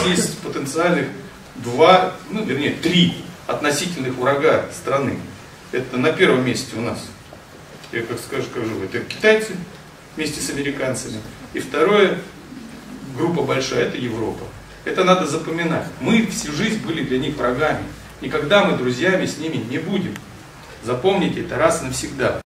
нас есть потенциальных два, ну вернее три относительных врага страны. Это на первом месте у нас, я как скажу, скажу, это китайцы вместе с американцами. И второе, группа большая, это Европа. Это надо запоминать. Мы всю жизнь были для них врагами. Никогда мы друзьями с ними не будем. Запомните это раз и навсегда.